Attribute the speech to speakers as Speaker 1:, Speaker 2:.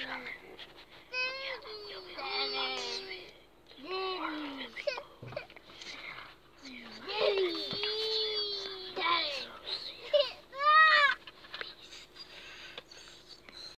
Speaker 1: Charlie.